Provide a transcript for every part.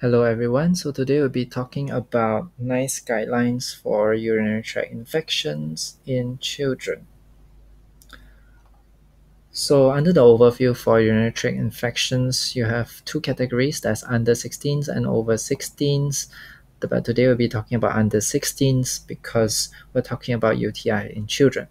Hello everyone. So today we'll be talking about NICE guidelines for urinary tract infections in children. So under the overview for urinary tract infections, you have two categories that's under 16s and over 16s. But today we'll be talking about under 16s because we're talking about UTI in children.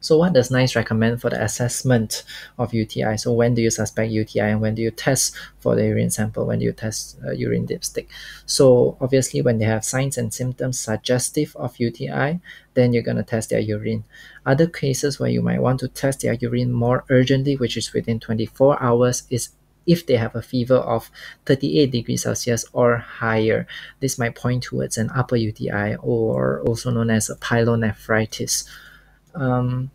So what does NICE recommend for the assessment of UTI? So when do you suspect UTI and when do you test for the urine sample? When do you test uh, urine dipstick? So obviously when they have signs and symptoms suggestive of UTI, then you're going to test their urine. Other cases where you might want to test their urine more urgently, which is within 24 hours, is if they have a fever of 38 degrees Celsius or higher. This might point towards an upper UTI or also known as a pyelonephritis. Um,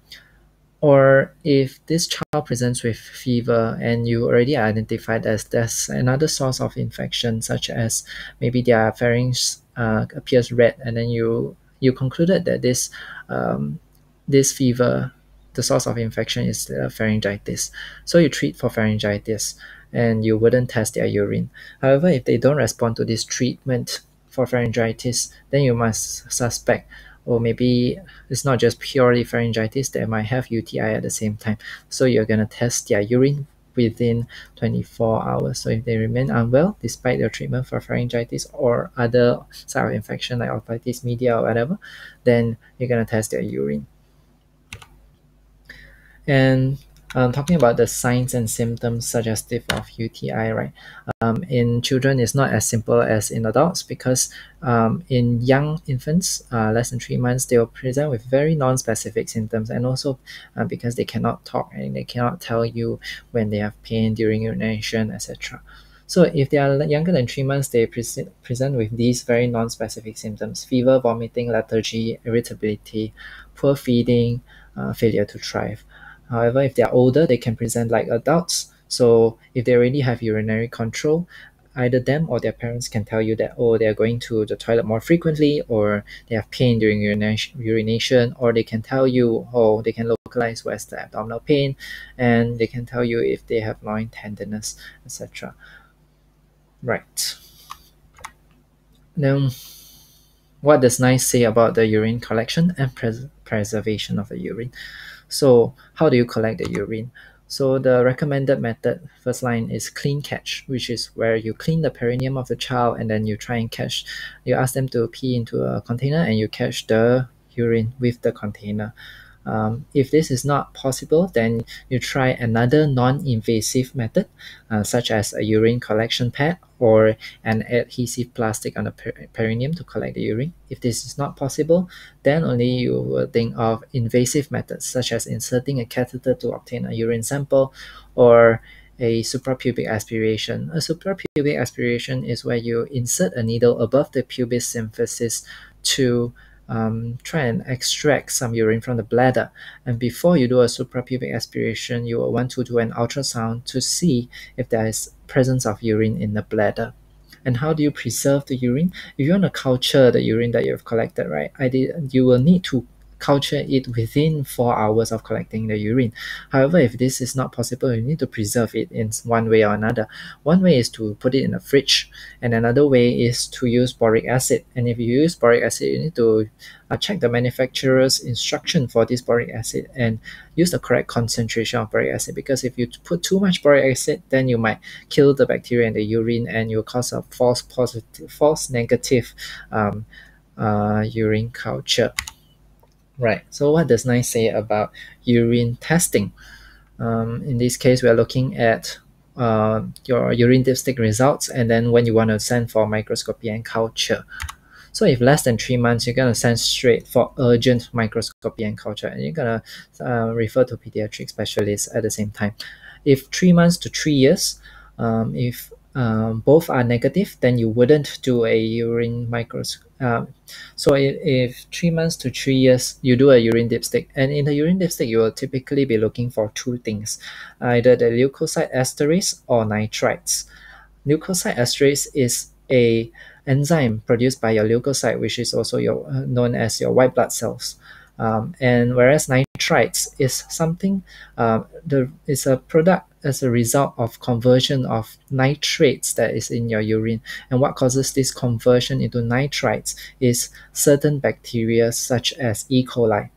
or if this child presents with fever and you already identified as there's another source of infection, such as maybe their pharynx uh, appears red, and then you you concluded that this um, this fever, the source of infection is uh, pharyngitis. So you treat for pharyngitis, and you wouldn't test their urine. However, if they don't respond to this treatment for pharyngitis, then you must suspect or maybe it's not just purely pharyngitis, they might have UTI at the same time. So you're going to test their urine within 24 hours. So if they remain unwell despite their treatment for pharyngitis or other side of infection like otitis media or whatever, then you're going to test their urine. And um, talking about the signs and symptoms suggestive of UTI, right? Um, in children, it's not as simple as in adults because um, in young infants, uh, less than three months, they will present with very non-specific symptoms, and also uh, because they cannot talk and they cannot tell you when they have pain during urination, etc. So if they are younger than three months, they present present with these very non-specific symptoms: fever, vomiting, lethargy, irritability, poor feeding, uh, failure to thrive. However, if they're older, they can present like adults. So if they already have urinary control, either them or their parents can tell you that oh they're going to the toilet more frequently or they have pain during urination, or they can tell you oh they can localize where's the abdominal pain and they can tell you if they have loin tenderness etc right. Now what does NICE say about the urine collection and pres- preservation of the urine so how do you collect the urine? So the recommended method, first line is clean catch, which is where you clean the perineum of the child and then you try and catch, you ask them to pee into a container and you catch the urine with the container. Um, if this is not possible, then you try another non-invasive method, uh, such as a urine collection pad or an adhesive plastic on the per- perineum to collect the urine. If this is not possible, then only you will think of invasive methods, such as inserting a catheter to obtain a urine sample or a suprapubic aspiration. A suprapubic aspiration is where you insert a needle above the pubis symphysis to um, try and extract some urine from the bladder. And before you do a suprapubic aspiration, you will want to do an ultrasound to see if there is presence of urine in the bladder. And how do you preserve the urine? If you want to culture the urine that you've collected, right, I did, you will need to culture it within four hours of collecting the urine. However, if this is not possible, you need to preserve it in one way or another. One way is to put it in a fridge, and another way is to use boric acid. And if you use boric acid, you need to uh, check the manufacturer's instruction for this boric acid and use the correct concentration of boric acid because if you put too much boric acid, then you might kill the bacteria in the urine and you will cause a false positive, false negative um, uh, urine culture. Right. So what does NICE say about urine testing? Um, in this case, we are looking at uh, your urine dipstick results and then when you want to send for microscopy and culture. So if less than three months, you're going to send straight for urgent microscopy and culture and you're going to uh, refer to pediatric specialists at the same time. If three months to three years, um, if um, both are negative, then you wouldn't do a urine microscopy. Um, so if, if three months to three years, you do a urine dipstick, and in the urine dipstick, you will typically be looking for two things, either the leukocyte esterase or nitrites. Leukocyte esterase is a enzyme produced by your leukocyte, which is also your uh, known as your white blood cells. Um, and whereas nitrites is something, uh, the is a product as a result of conversion of nitrates that is in your urine. And what causes this conversion into nitrites is certain bacteria such as E. coli.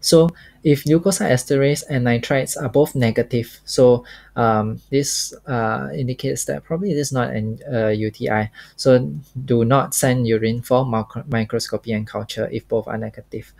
So if esterase and nitrites are both negative, so um, this uh, indicates that probably it is not an uh, UTI. So do not send urine for microscopy and culture if both are negative.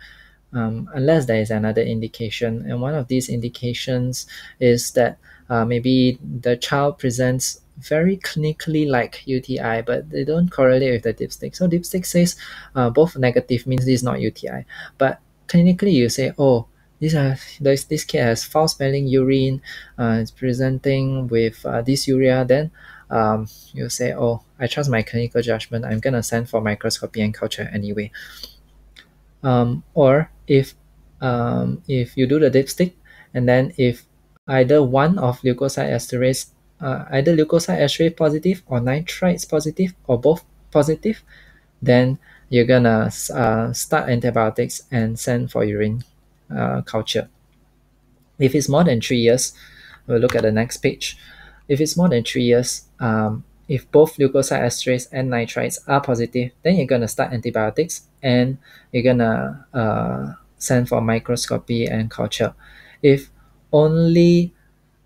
Um, unless there is another indication. And one of these indications is that uh, maybe the child presents very clinically like UTI, but they don't correlate with the dipstick. So dipstick says uh, both negative means this is not UTI, but clinically you say, oh, this, uh, this, this kid has foul smelling urine, uh, it's presenting with uh, dysuria, then um, you say, oh, I trust my clinical judgment. I'm going to send for microscopy and culture anyway. Um, or if um, if you do the dipstick, and then if either one of leukocyte esterase, uh, either leukocyte esterase positive or nitrites positive or both positive, then you're gonna uh, start antibiotics and send for urine uh, culture. If it's more than three years, we'll look at the next page. If it's more than three years, um, if both leukocyte esterase and nitrites are positive, then you're gonna start antibiotics and you're gonna uh, send for microscopy and culture. If only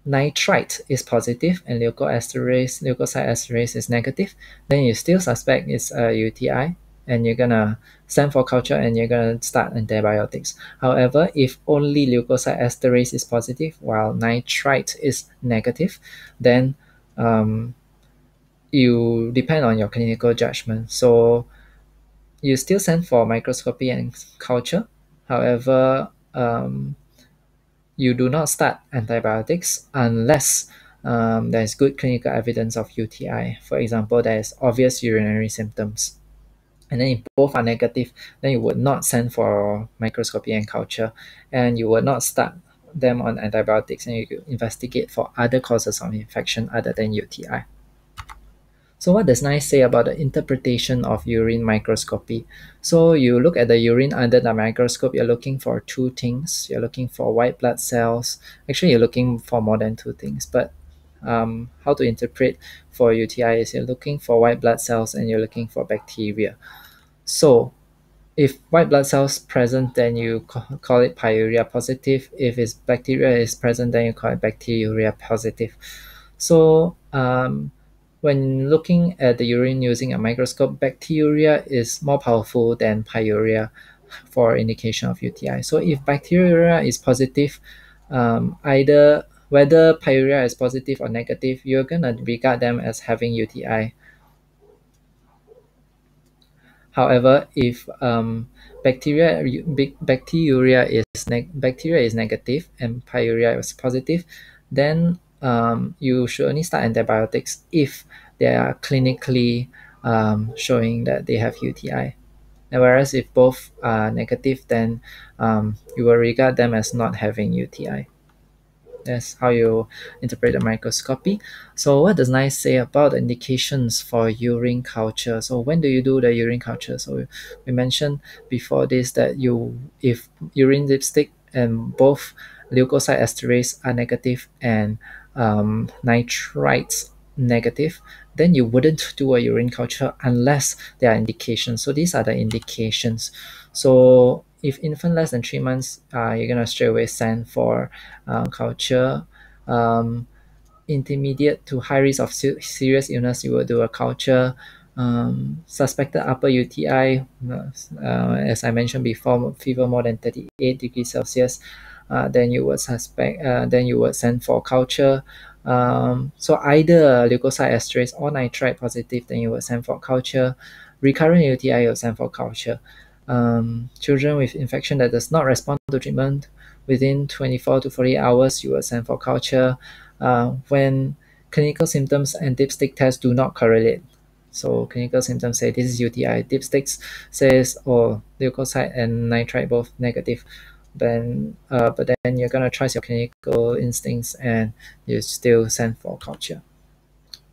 nitrite is positive and leukoesterase, leukocyte esterase is negative, then you still suspect it's a UTI and you're gonna send for culture and you're gonna start antibiotics. However, if only leukocyte esterase is positive while nitrite is negative, then um, you depend on your clinical judgment. So you still send for microscopy and culture. However, um, you do not start antibiotics unless um, there is good clinical evidence of UTI. For example, there is obvious urinary symptoms and then if both are negative, then you would not send for microscopy and culture, and you would not start them on antibiotics, and you investigate for other causes of infection other than UTI. So what does NICE say about the interpretation of urine microscopy? So you look at the urine under the microscope, you're looking for two things. You're looking for white blood cells. Actually, you're looking for more than two things, but um, how to interpret for UTI is you're looking for white blood cells and you're looking for bacteria. So if white blood cells present, then you call it pyuria positive. If it's bacteria is present, then you call it bacteriuria positive. So um, when looking at the urine using a microscope, bacteria is more powerful than pyuria for indication of UTI. So if bacteria is positive, um, either whether pyuria is positive or negative, you're gonna regard them as having UTI. However, if um, bacteria is bacteria is negative and pyuria is positive, then um, you should only start antibiotics if they are clinically um, showing that they have UTI. And whereas if both are negative, then um, you will regard them as not having UTI. That's how you interpret the microscopy. So what does NICE say about the indications for urine culture? So when do you do the urine culture? So we mentioned before this that you if urine dipstick and both leukocyte esterase are negative and um, nitrites negative, then you wouldn't do a urine culture unless there are indications. So these are the indications. So if infant less than three months, uh, you're gonna straight away send for uh, culture. Um, intermediate to high risk of serious illness, you will do a culture. Um, suspected upper UTI, uh, as I mentioned before, fever more than 38 degrees Celsius, then you would suspect, uh, then you would send for culture. Um, so either leukocyte esterase or nitrite positive, then you would send for culture. Recurrent UTI, you will send for culture um, children with infection that does not respond to treatment within 24 to 48 hours, you will send for culture. Uh, when clinical symptoms and dipstick tests do not correlate. So clinical symptoms say this is UTI. Dipsticks says oh leukocyte and nitrite both negative. Then uh, but then you're gonna trust your clinical instincts and you still send for culture.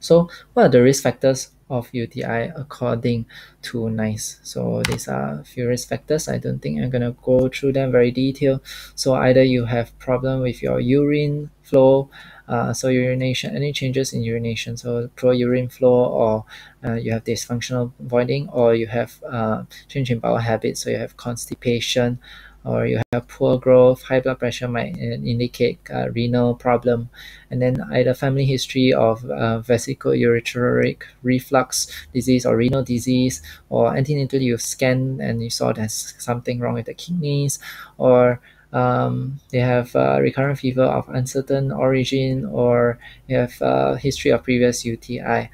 So what are the risk factors of UTI according to NICE. So these are a few risk factors. I don't think I'm gonna go through them very detailed. So either you have problem with your urine flow, uh, so urination, any changes in urination, so poor urine flow, or uh, you have dysfunctional voiding, or you have uh, change in bowel habits, so you have constipation, or you have poor growth, high blood pressure might uh, indicate uh, renal problem, and then either family history of uh, vesicoureteric reflux disease or renal disease, or antenatal you scan and you saw there's something wrong with the kidneys, or um, they have uh, recurrent fever of uncertain origin, or you have a history of previous UTI,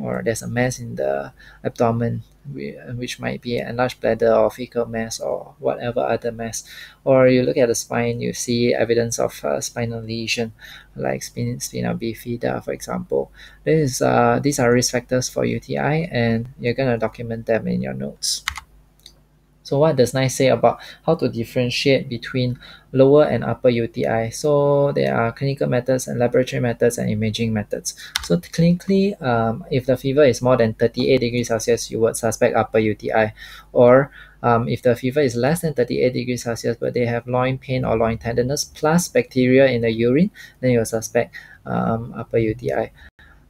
or there's a mass in the abdomen which might be enlarged bladder or fecal mass or whatever other mass. Or you look at the spine, you see evidence of uh, spinal lesion like spin, spina bifida, for example. This is, uh, these are risk factors for UTI and you're going to document them in your notes. So what does NICE say about how to differentiate between lower and upper UTI? So there are clinical methods and laboratory methods and imaging methods. So clinically, um, if the fever is more than 38 degrees Celsius, you would suspect upper UTI. Or um, if the fever is less than 38 degrees Celsius, but they have loin pain or loin tenderness plus bacteria in the urine, then you will suspect um, upper UTI.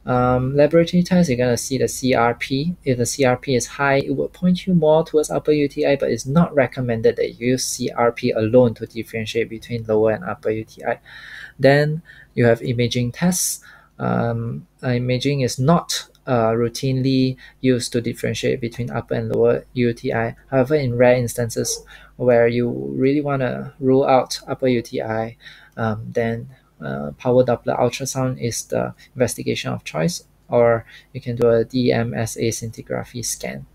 Um, laboratory tests, you're going to see the CRP. If the CRP is high, it will point you more towards upper UTI, but it's not recommended that you use CRP alone to differentiate between lower and upper UTI. Then you have imaging tests. Um, uh, imaging is not uh, routinely used to differentiate between upper and lower UTI. However, in rare instances where you really want to rule out upper UTI, um, then uh, power Doppler ultrasound is the investigation of choice, or you can do a DMSA scintigraphy scan.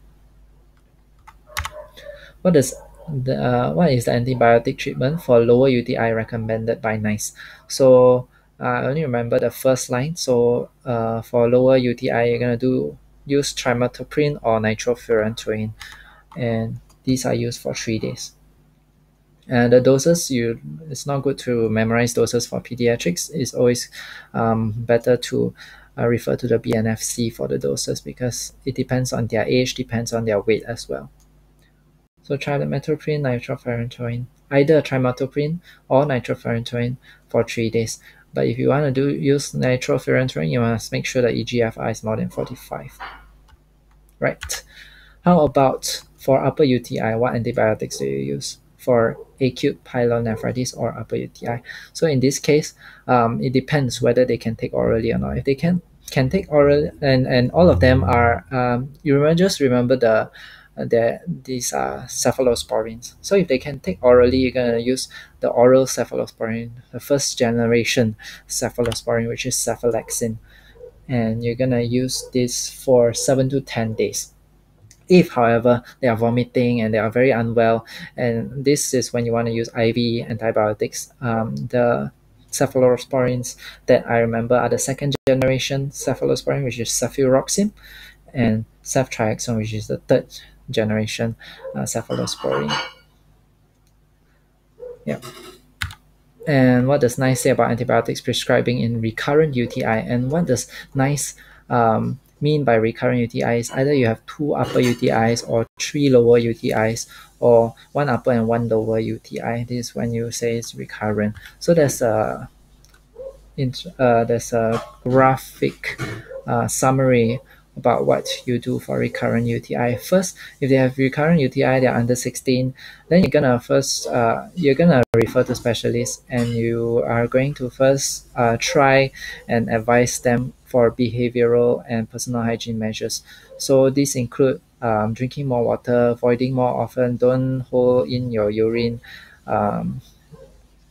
What is the uh, what is the antibiotic treatment for lower UTI recommended by NICE? So uh, I only remember the first line. So uh, for lower UTI, you're gonna do use trimethoprim or nitrofurantoin, and these are used for three days. And the doses, you it's not good to memorize doses for pediatrics. It's always um, better to uh, refer to the BNFC for the doses because it depends on their age, depends on their weight as well. So trimethoprim, nitrofurantoin, either trimethoprim or nitrofurantoin for three days. But if you want to do use nitrofurantoin, you must make sure that EGFR is more than 45. Right. How about for upper UTI, what antibiotics do you use? For acute pyelonephritis or upper UTI. So in this case, um, it depends whether they can take orally or not. If they can can take oral and, and all of them are um, you remember just remember the uh, the these are cephalosporins. So if they can take orally, you're gonna use the oral cephalosporin, the first generation cephalosporin, which is cephalexin, and you're gonna use this for seven to ten days. If, however, they are vomiting and they are very unwell, and this is when you want to use IV antibiotics, um, the cephalosporins that I remember are the second generation cephalosporin, which is cefuroxime, and ceftriaxone, which is the third generation uh, cephalosporin. Yeah. And what does NICE say about antibiotics prescribing in recurrent UTI? And what does NICE um, mean by recurrent UTIs, either you have two upper UTIs or three lower UTIs or one upper and one lower UTI. This is when you say it's recurrent. So there's a uh, there's a graphic uh, summary about what you do for recurrent UTI. First, if they have recurrent UTI, they're under 16, then you're gonna first uh, you're gonna refer to specialists and you are going to first uh, try and advise them for behavioral and personal hygiene measures. So these include um, drinking more water, voiding more often, don't hold in your urine, um,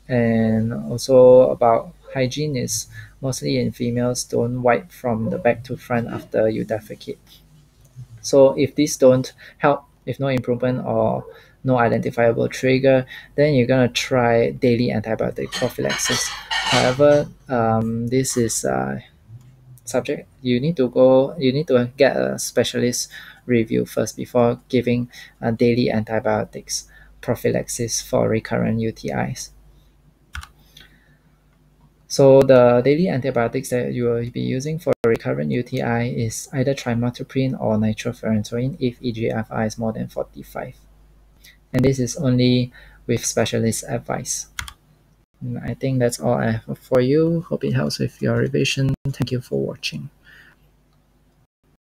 and also about hygiene is mostly in females don't wipe from the back to front after you defecate. So if these don't help, if no improvement or no identifiable trigger, then you're gonna try daily antibiotic prophylaxis. However, um, this is uh, subject. You need to go. You need to get a specialist review first before giving uh, daily antibiotics prophylaxis for recurrent UTIs. So the daily antibiotics that you will be using for recurrent UTI is either trimethoprim or nitrofurantoin if EGFR is more than 45. And this is only with specialist advice. And I think that's all I have for you. Hope it helps with your revision. Thank you for watching.